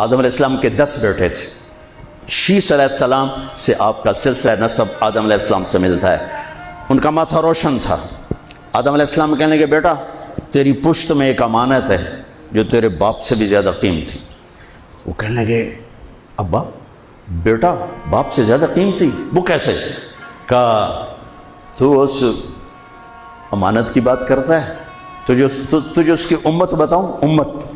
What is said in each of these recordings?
आदम इस्लाम के दस बेटे थे। शीश से आपका सिलसिला नसब आदम इस्लाम से मिलता है। उनका माथा रोशन था। आदम इस्लाम कहने के बेटा, तेरी पुश्त में एक अमानत है, जो तेरे बाप से भी ज़्यादा कीमती वो कहने लगे, अब्बा, बेटा, बाप से ज़्यादा कीमती? वो कैसे? कहा, तू उस अमानत की बात करता है। तुझे तुझे उसकी उम्मत बताऊँ? उम्मत।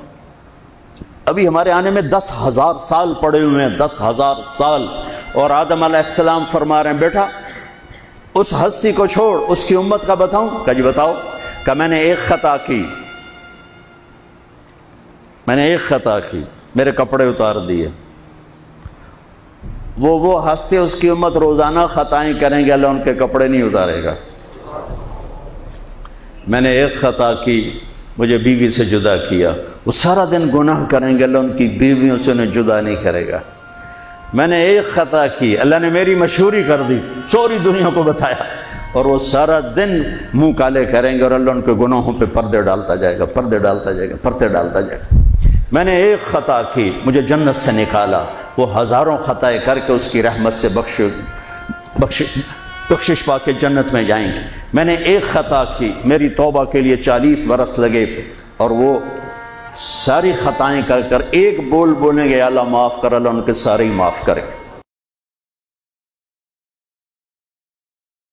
अभी हमारे आने में दस हज़ार साल पड़े हुए हैं, दस हज़ार साल। और आदम सलाम फरमा रहे हैं, बेटा, उस हस्ती को छोड़, उसकी उम्मत का बताऊँ? का जी बताओ। का मैंने एक खता की। मैंने एक खता की। मेरे कपड़े उतार दिए। वो वो हँसते, उसकी उम्मत रोज़ाना ख़ताएँ करेंगे, अल्लाह उनके कपड़े नहीं उतारेगा। मैंने एक ख़ता की। मुझे बीवी से जुदा किया। वो सारा दिन गुनाह करेंगे, अल्लाह उनकी बीवियों से उन्हें जुदा नहीं करेगा। मैंने एक ख़ता की, अल्लाह ने मेरी मशहूरी कर दी, सारी दुनिया को बताया। और वो सारा दिन मुँह काले करेंगे और अल्लाह उनके गुनाहों पे पर्दे डालता जाएगा, पर्दे डालता जाएगा, पर्दे डालता जाएगा। मैंने एक ख़ता की, मुझे जन्नत से निकाला। वो हज़ारों ख़ताएँ करके उसकी रहमत से बख्श बख्श। बख्शिश पा के जन्नत में जाएँगे। मैंने एक ख़ता की, मेरी तोबा के लिए चालीस बरस लगे, और वो सारी ख़ताएँ कर कर एक बोल बोलेंगे अल्लाह माफ़ कर, अल्लाह उनके सारे ही माफ़ करें।